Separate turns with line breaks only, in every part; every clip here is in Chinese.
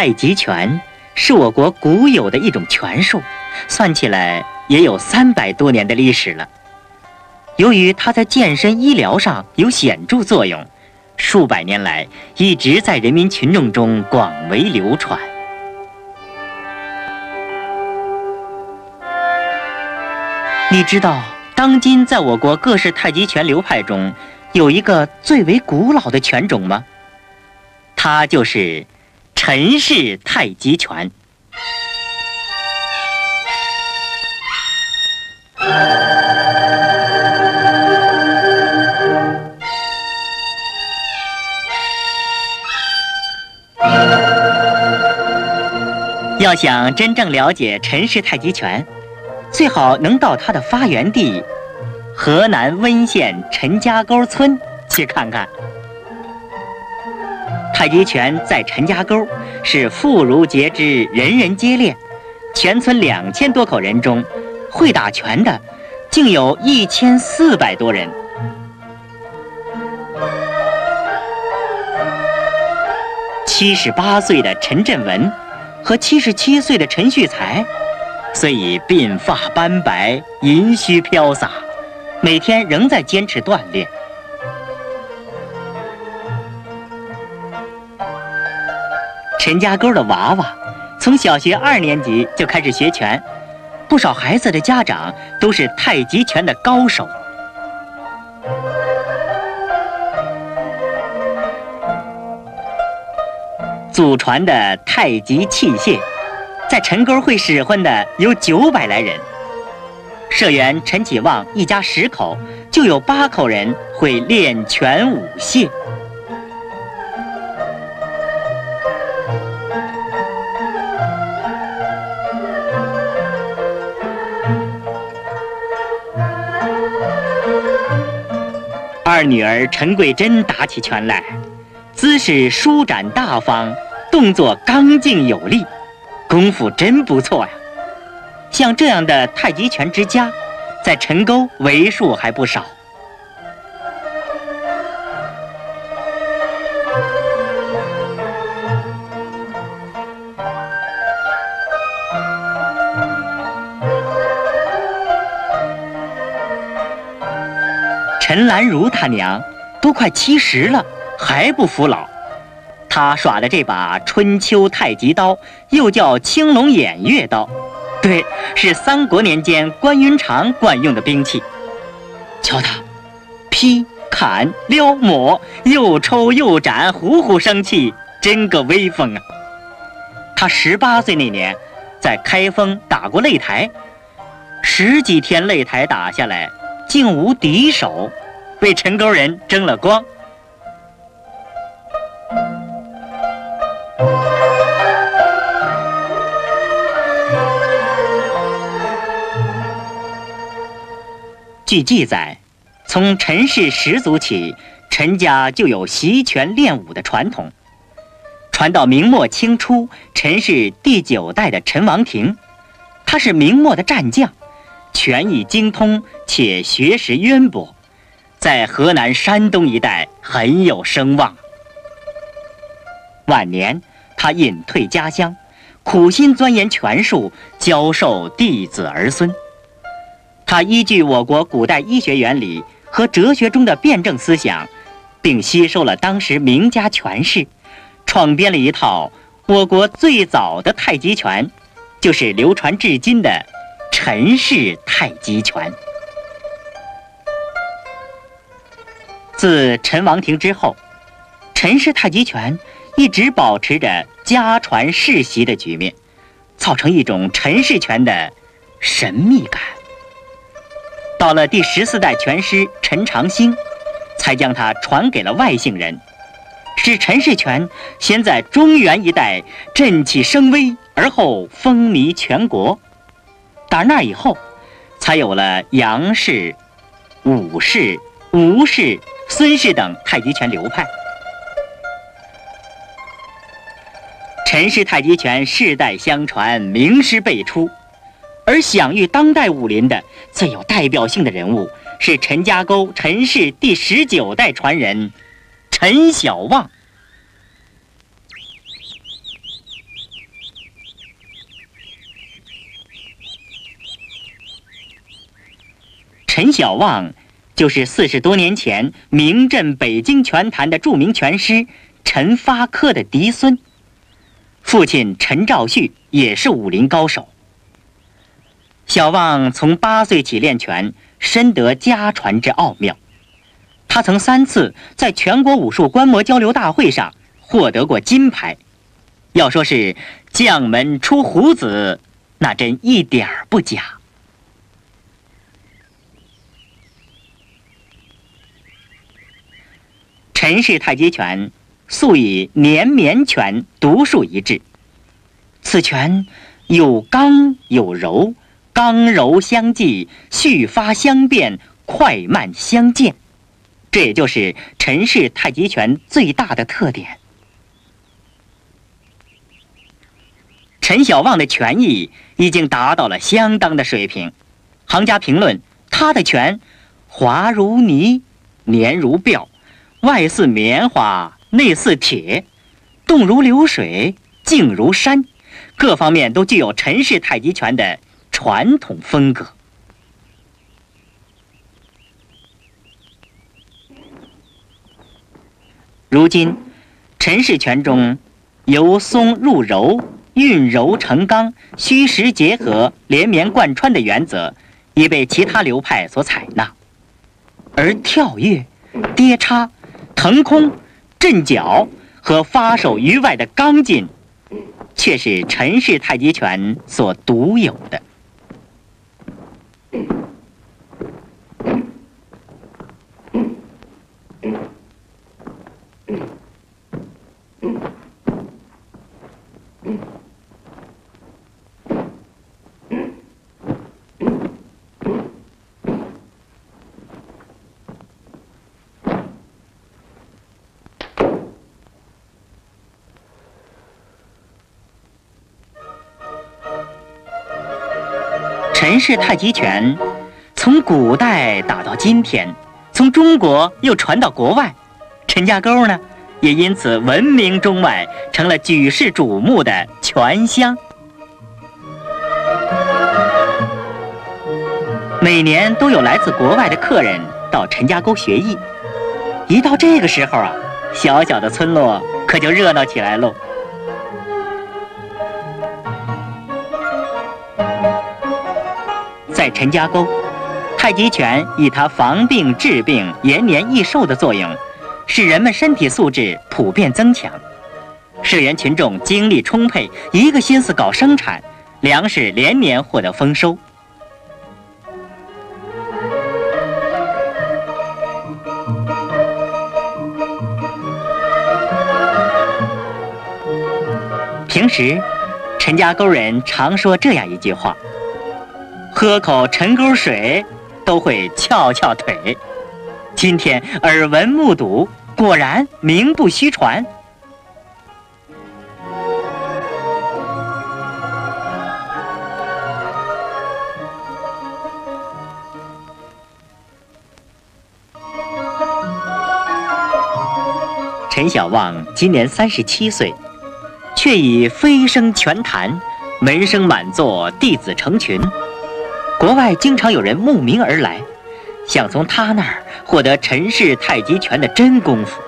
太极拳是我国古有的一种拳术，算起来也有三百多年的历史了。由于它在健身医疗上有显著作用，数百年来一直在人民群众中广为流传。你知道，当今在我国各式太极拳流派中，有一个最为古老的拳种吗？它就是陈氏太极拳。要想真正了解陈氏太极拳，最好能到它的发源地河南温县陈家沟村去看看。太极拳在陈家沟是妇孺皆知，人人皆练。全村两千多口人中，会打拳的竟有一千四百多人。七十八岁的陈振文。和七十七岁的陈旭才，虽已鬓发斑白、银须飘洒，每天仍在坚持锻炼。陈家沟的娃娃，从小学二年级就开始学拳，不少孩子的家长都是太极拳的高手。祖传的太极器械，在陈沟会使唤的有九百来人。社员陈启旺一家十口，就有八口人会练拳舞械。二女儿陈桂珍打起拳来。姿势舒展大方，动作刚劲有力，功夫真不错呀！像这样的太极拳之家，在陈沟为数还不少。陈兰如他娘都快七十了。还不服老，他耍的这把春秋太极刀，又叫青龙偃月刀，对，是三国年间关云长惯用的兵器。瞧他，劈、砍、撩、抹，又抽又斩，虎虎生气，真个威风啊！他十八岁那年，在开封打过擂台，十几天擂台打下来，竟无敌手，被陈沟人争了光。据记载，从陈氏始祖起，陈家就有习拳练武的传统。传到明末清初，陈氏第九代的陈王庭，他是明末的战将，拳艺精通且学识渊博，在河南、山东一带很有声望。晚年，他隐退家乡，苦心钻研拳术，教授弟子儿孙。他依据我国古代医学原理和哲学中的辩证思想，并吸收了当时名家拳式，创编了一套我国最早的太极拳，就是流传至今的陈氏太极拳。自陈王庭之后，陈氏太极拳一直保持着家传世袭的局面，造成一种陈氏拳的神秘感。到了第十四代拳师陈长兴，才将它传给了外姓人，使陈氏拳先在中原一带振起声威，而后风靡全国。打那以后，才有了杨氏、武氏、吴氏、孙氏等太极拳流派。陈氏太极拳世代相传，名师辈出。而享誉当代武林的最有代表性的人物是陈家沟陈氏第十九代传人陈小旺。陈小旺就是四十多年前名震北京拳坛的著名拳师陈发科的嫡孙。父亲陈兆旭也是武林高手。小旺从八岁起练拳，深得家传之奥妙。他曾三次在全国武术观摩交流大会上获得过金牌。要说是将门出虎子，那真一点儿不假。陈氏太极拳素以连绵拳独树一帜，此拳有刚有柔，刚柔相济，续发相变，快慢相间，这也就是陈氏太极拳最大的特点。陈小旺的拳艺已经达到了相当的水平，行家评论他的拳滑如泥，黏如膘，外似棉花，内似铁，动如流水，静如山，各方面都具有陈氏太极拳的传统风格。如今，陈氏拳中由松入柔。运柔成刚、虚实结合、连绵贯穿的原则，已被其他流派所采纳，而跳跃、跌叉、腾空、震脚和发手于外的刚劲，却是陈氏太极拳所独有的。陈氏太极拳从古代打到今天，从中国又传到国外，陈家沟呢也因此闻名中外，成了举世瞩目的拳乡。每年都有来自国外的客人到陈家沟学艺，一到这个时候啊，小小的村落可就热闹起来喽。在陈家沟，太极拳以它防病治病、延年益寿的作用，使人们身体素质普遍增强，社员群众精力充沛，一个心思搞生产，粮食连年获得丰收。平时，陈家沟人常说这样一句话。喝口陈沟水都会翘翘腿，今天耳闻目睹，果然名不虚传。陈小旺今年三十七岁，却已飞升拳坛，门生满座，弟子成群。国外经常有人慕名而来，想从他那儿获得陈氏太极拳的真功夫。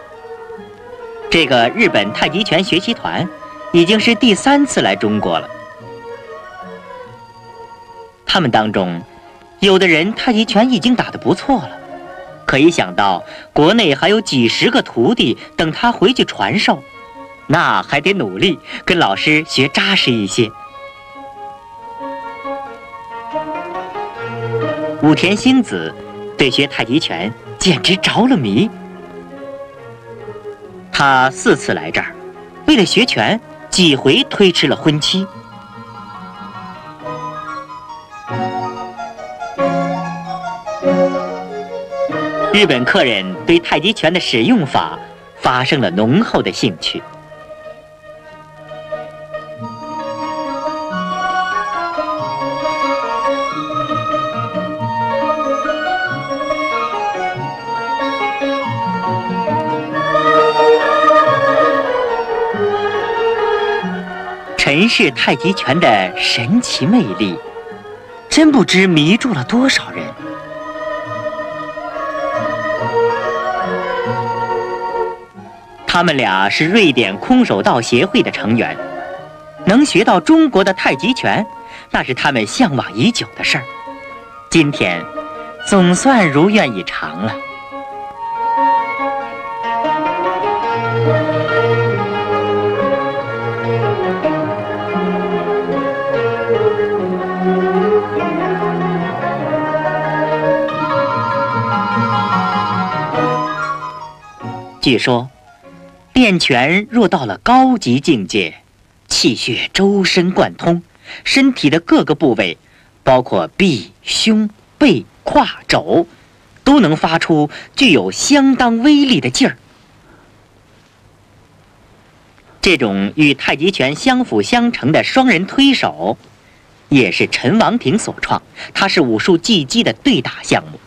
这个日本太极拳学习团已经是第三次来中国了。他们当中，有的人太极拳已经打得不错了，可以想到国内还有几十个徒弟等他回去传授，那还得努力跟老师学扎实一些。武田星子对学太极拳简直着了迷。他四次来这儿，为了学拳，几回推迟了婚期。日本客人对太极拳的使用法发生了浓厚的兴趣。是太极拳的神奇魅力真不知迷住了多少人。他们俩是瑞典空手道协会的成员能学到中国的太极拳那是他们向往已久的事儿。今天总算如愿以偿了。据说，练拳若到了高级境界，气血周身贯通，身体的各个部位，包括臂、胸、背、胯、肘，都能发出具有相当威力的劲儿。这种与太极拳相辅相成的双人推手，也是陈王庭所创，它是武术技击的对打项目。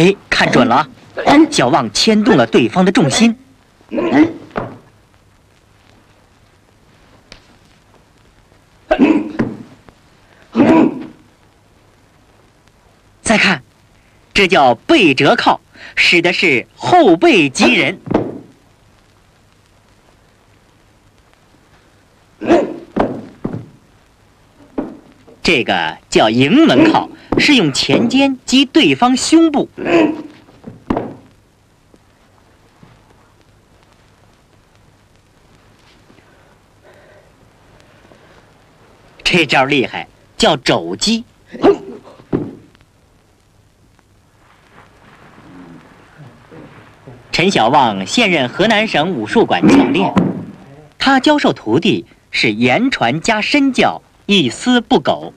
哎，看准了，小旺牵动了对方的重心。再看，这叫背折靠，使的是后背击人。这个叫迎门靠。是用前肩击对方胸部，这招厉害，叫肘击。陈小旺现任河南省武术馆教练，他教授徒弟是言传加身教，一丝不苟。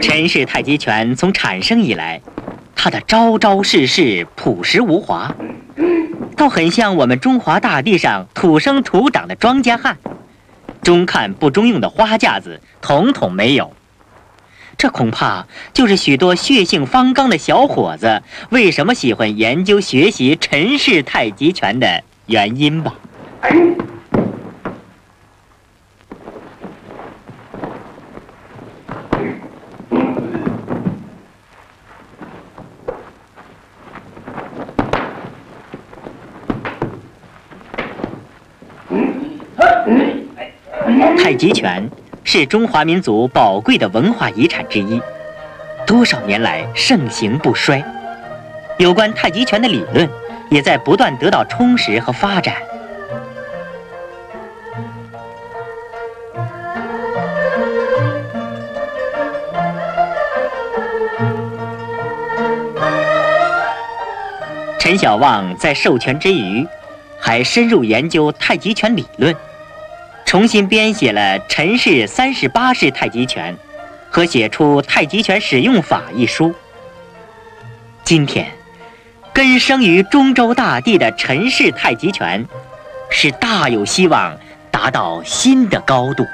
陈氏太极拳从产生以来，它的招招式式朴实无华，倒很像我们中华大地上土生土长的庄稼汉，中看不中用的花架子统统没有。这恐怕就是许多血性方刚的小伙子为什么喜欢研究学习陈氏太极拳的原因吧。太极拳是中华民族宝贵的文化遗产之一，多少年来盛行不衰。有关太极拳的理论也在不断得到充实和发展。陈小旺在授权之余，还深入研究太极拳理论。重新编写了陈氏三十八式太极拳和写出《太极拳使用法》一书。今天，根生于中州大地的陈氏太极拳，是大有希望达到新的高度。